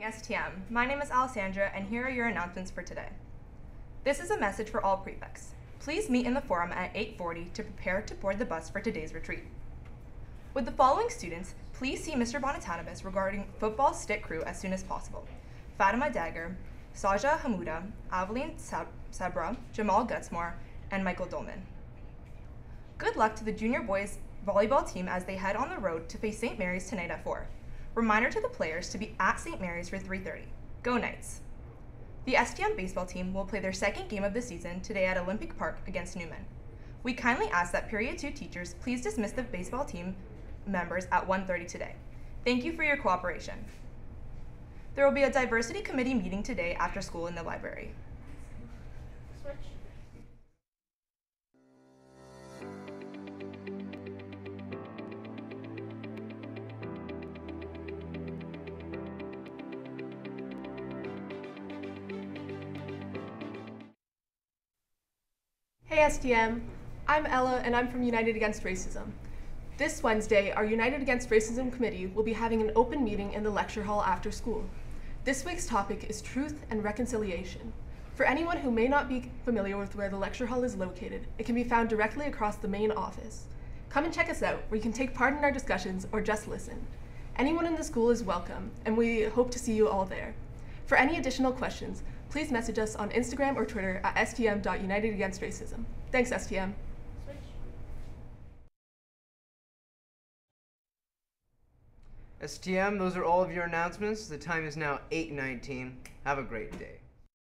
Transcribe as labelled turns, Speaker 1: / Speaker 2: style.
Speaker 1: STM. My name is Alessandra, and here are your announcements for today. This is a message for all prefects. Please meet in the forum at 8:40 to prepare to board the bus for today's retreat. With the following students, please see Mr. Bonatanamis regarding football stick crew as soon as possible. Fatima Dagger, Saja Hamuda, Aveline Sab- Sabra, Jamal Gutsmore, and Michael Dolman. Good luck to the junior boys volleyball team as they head on the road to face St. Mary's tonight at 4. Reminder to the players to be at St. Mary's for 3:30. Go Knights. The STM baseball team will play their second game of the season today at Olympic Park against Newman. We kindly ask that period 2 teachers please dismiss the baseball team members at 1:30 today. Thank you for your cooperation. There will be a diversity committee meeting today after school in the library.
Speaker 2: Switch.
Speaker 3: Hey STM, I'm Ella and I'm from United Against Racism. This Wednesday, our United Against Racism committee will be having an open meeting in the lecture hall after school. This week's topic is truth and reconciliation. For anyone who may not be familiar with where the lecture hall is located, it can be found directly across the main office. Come and check us out, where you can take part in our discussions or just listen. Anyone in the school is welcome, and we hope to see you all there. For any additional questions, please message us on Instagram or Twitter at stm.unitedagainstracism. Thanks, STM.
Speaker 4: STM, those are all of your announcements. The time is now 8:19. Have a great day.